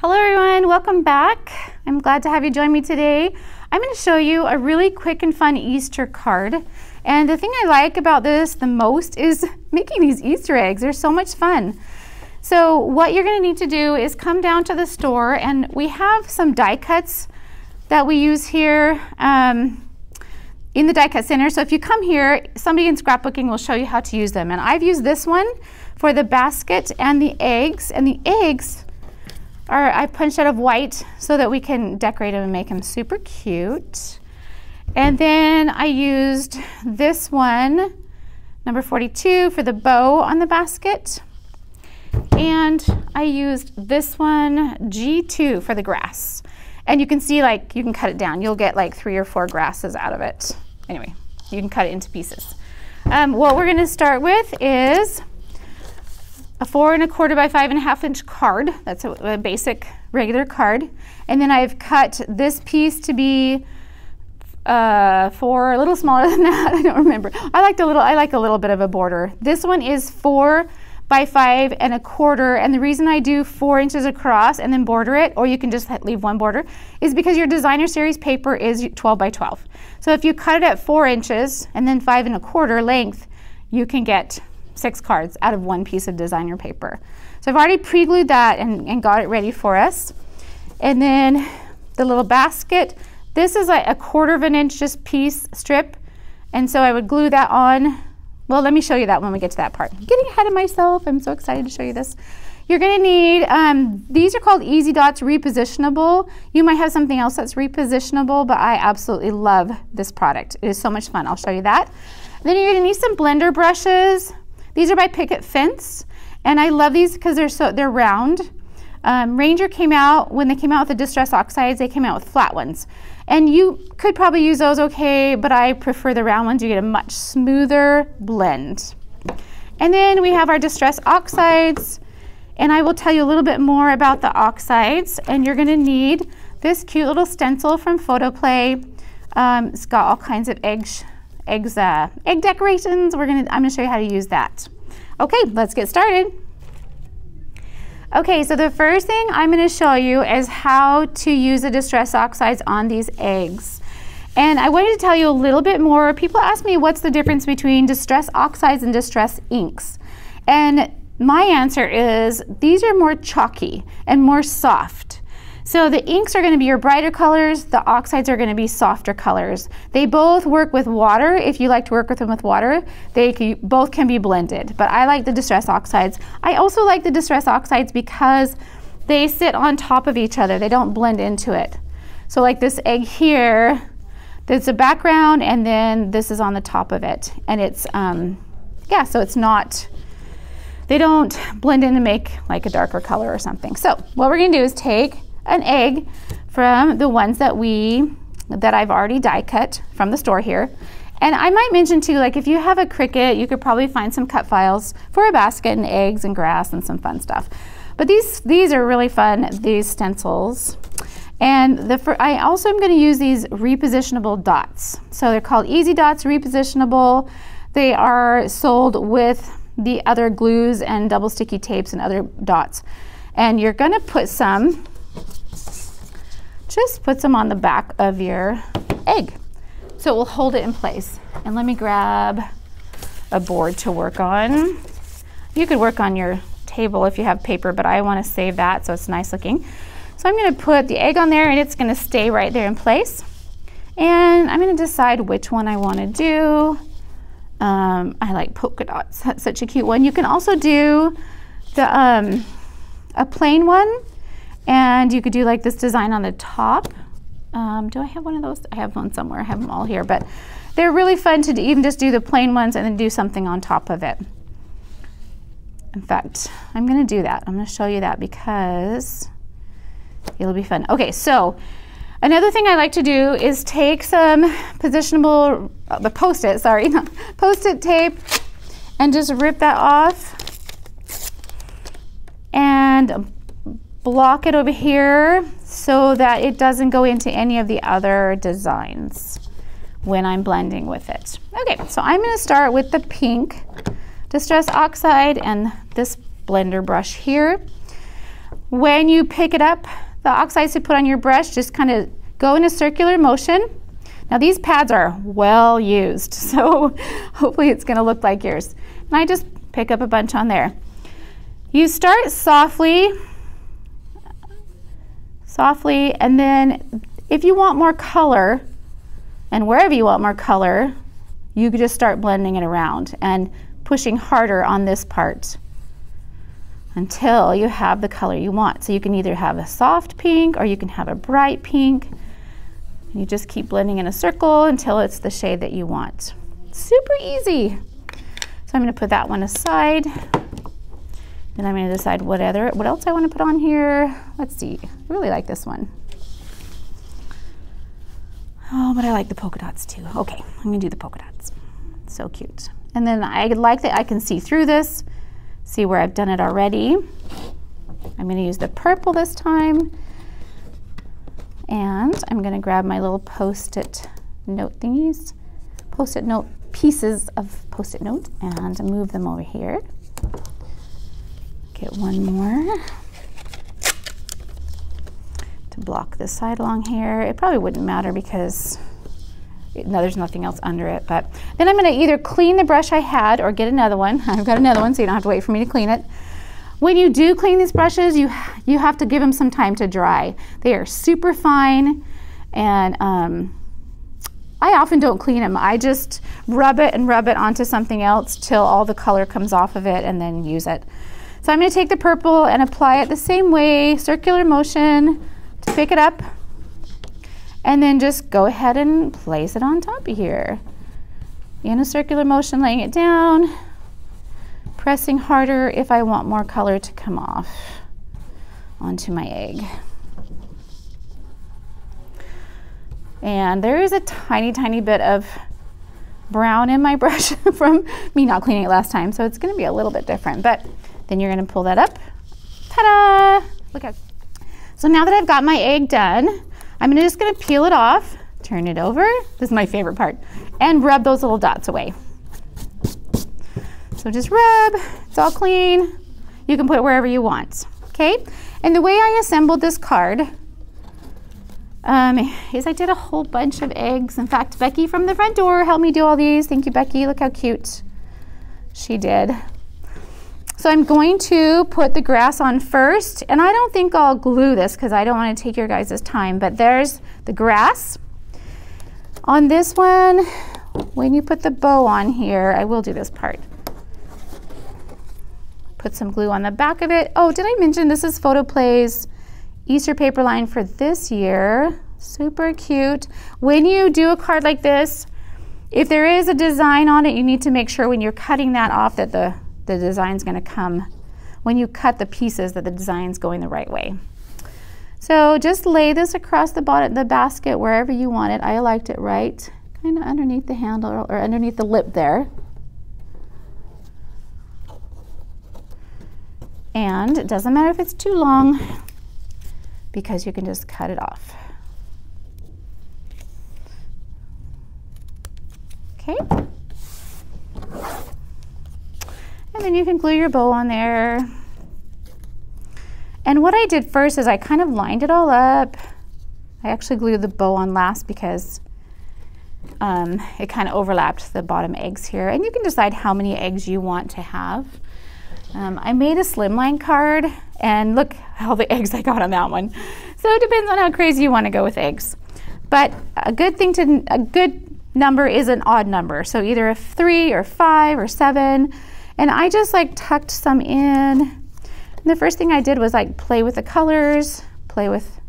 Hello everyone, welcome back. I'm glad to have you join me today. I'm going to show you a really quick and fun Easter card. And the thing I like about this the most is making these Easter eggs. They're so much fun. So what you're going to need to do is come down to the store and we have some die cuts that we use here um, in the die cut center. So if you come here, somebody in scrapbooking will show you how to use them. And I've used this one for the basket and the eggs. And the eggs are I punched out of white so that we can decorate them and make them super cute. And then I used this one, number 42, for the bow on the basket. And I used this one, G2, for the grass. And you can see like, you can cut it down. You'll get like three or four grasses out of it. Anyway, you can cut it into pieces. Um, what we're gonna start with is a four and a quarter by five and a half inch card. That's a, a basic regular card. And then I've cut this piece to be uh, four, a little smaller than that. I don't remember. I like a little. I like a little bit of a border. This one is four by five and a quarter. And the reason I do four inches across and then border it, or you can just leave one border, is because your designer series paper is 12 by 12. So if you cut it at four inches and then five and a quarter length, you can get six cards out of one piece of designer paper. So I've already pre-glued that and, and got it ready for us. And then the little basket, this is like a quarter of an inch just piece strip. And so I would glue that on. Well, let me show you that when we get to that part. I'm getting ahead of myself. I'm so excited to show you this. You're gonna need, um, these are called E-Z Dots repositionable. You might have something else that's repositionable, but I absolutely love this product. It is so much fun. I'll show you that. Then you're gonna need some blender brushes. These are by Picket Fence, and I love these because they're so they're round. Um, Ranger came out, when they came out with the Distress Oxides, they came out with flat ones. And you could probably use those okay, but I prefer the round ones. You get a much smoother blend. And then we have our Distress Oxides, and I will tell you a little bit more about the oxides. And you're gonna need this cute little stencil from Photoplay. Um, it's got all kinds of eggs eggs, uh, egg decorations. We're gonna, I'm gonna show you how to use that. Okay, let's get started. Okay, so the first thing I'm gonna show you is how to use the Distress Oxides on these eggs. And I wanted to tell you a little bit more. People ask me what's the difference between Distress Oxides and Distress Inks. And my answer is these are more chalky and more soft. So the inks are going to be your brighter colors, the oxides are going to be softer colors. They both work with water. If you like to work with them with water, they can, both can be blended. But I like the Distress Oxides. I also like the Distress Oxides because they sit on top of each other. They don't blend into it. So like this egg here, there's a background and then this is on the top of it. And it's, um, yeah, so it's not, they don't blend in to make like a darker color or something. So what we're gonna do is take an egg from the ones that we that I've already die cut from the store here. And I might mention too, like if you have a Cricut, you could probably find some cut files for a basket and eggs and grass and some fun stuff. But these these are really fun, these stencils. And the I also am going to use these repositionable dots. So they're called E-Z Dots Repositionable. They are sold with the other glues and double sticky tapes and other dots. And you're going to put some just put some on the back of your egg. So it will hold it in place. And let me grab a board to work on. You could work on your table if you have paper, but I want to save that so it's nice looking. So I'm going to put the egg on there and it's going to stay right there in place. And I'm going to decide which one I want to do. Um, I like polka dots. That's such a cute one. You can also do the um, a plain one and you could do like this design on the top. Um, do I have one of those? I have one somewhere. I have them all here, but they're really fun to even just do the plain ones and then do something on top of it. In fact, I'm going to do that. I'm going to show you that because it'll be fun. Okay, so another thing I like to do is take some positionable, uh, the post-it, sorry, post-it tape and just rip that off and block it over here so that it doesn't go into any of the other designs when I'm blending with it. Okay, so I'm gonna start with the pink Distress Oxide and this blender brush here. When you pick it up, the oxides to put on your brush, just kind of go in a circular motion. Now these pads are well used, so hopefully it's gonna look like yours. And I just pick up a bunch on there. You start softly, softly, and then if you want more color, and wherever you want more color, you could just start blending it around and pushing harder on this part until you have the color you want. So you can either have a soft pink or you can have a bright pink. You just keep blending in a circle until it's the shade that you want. Super easy. So I'm going to put that one aside. Then I'm to decide what other, what else I want to put on here. Let's see. I really like this one. Oh, but I like the polka dots too. Okay, I'm to do the polka dots. So cute. And then I like that I can see through this, see where I've done it already. I'm to use the purple this time. And I'm to grab my little post-it note thingies, post-it note pieces of post-it note and move them over here. Get one more to block this side along here. It probably wouldn't matter because no, there's nothing else under it. But then I'm going to either clean the brush I had or get another one. I've got another one, so you don't have to wait for me to clean it. When you do clean these brushes, you, you have to give them some time to dry. They are super fine, and um, I often don't clean them. I just rub it and rub it onto something else till all the color comes off of it and then use it. So I'm going to take the purple and apply it the same way, circular motion, to pick it up and then just go ahead and place it on top of here. In a circular motion, laying it down, pressing harder if I want more color to come off onto my egg. And there is a tiny, tiny bit of brown in my brush from me not cleaning it last time, so it's gonna be a little bit different, but then you're gonna pull that up. Ta-da! Look at. So now that I've got my egg done, I'm just gonna peel it off, turn it over, this is my favorite part, and rub those little dots away. So just rub, it's all clean. You can put it wherever you want, okay? And the way I assembled this card um, is I did a whole bunch of eggs. In fact, Becky from the front door helped me do all these. Thank you, Becky. Look how cute she did. So I'm going to put the grass on first, and I don't think I'll glue this because I don't want to take your guys' time, but there's the grass. On this one, when you put the bow on here, I will do this part. Put some glue on the back of it. Oh, did I mention this is Photoplay's Easter paper line for this year. Super cute. When you do a card like this, if there is a design on it, you need to make sure when you're cutting that off that the the design's going to come when you cut the pieces that the design's going the right way. So just lay this across the bottom the basket wherever you want it. I liked it right kind of underneath the handle or underneath the lip there. And it doesn't matter if it's too long because you can just cut it off. Okay. And then you can glue your bow on there. And what I did first is I kind of lined it all up. I actually glued the bow on last because um, it kind of overlapped the bottom eggs here. And you can decide how many eggs you want to have. Um, I made a slimline card and look how the eggs I got on that one. So it depends on how crazy you want to go with eggs. But a good thing to, a good number is an odd number. So either a three or five or seven. And I just like tucked some in. And the first thing I did was like play with the colors, play with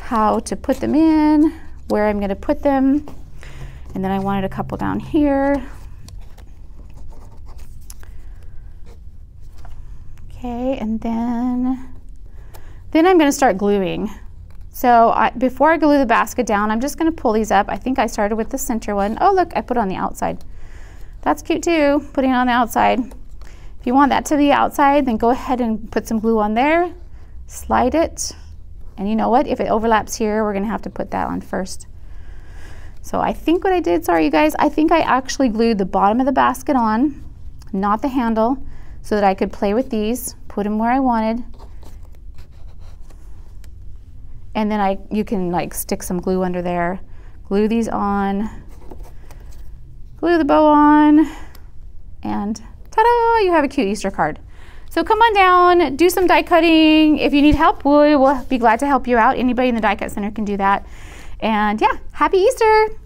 how to put them in, where I'm gonna put them. And then I wanted a couple down here. Okay, and then, then I'm gonna start gluing. So I, before I glue the basket down, I'm just gonna pull these up. I think I started with the center one. Oh, look, I put it on the outside. That's cute too, putting it on the outside. If you want that to be outside, then go ahead and put some glue on there, slide it, and you know what? If it overlaps here, we're gonna have to put that on first. So I think what I did, sorry you guys, I think I actually glued the bottom of the basket on, not the handle, so that I could play with these, put them where I wanted, And then I, you can like stick some glue under there. Glue these on. Glue the bow on. And ta-da, you have a cute Easter card. So come on down, do some die cutting. If you need help, we will be glad to help you out. Anybody in the Die Cut Center can do that. And yeah, happy Easter!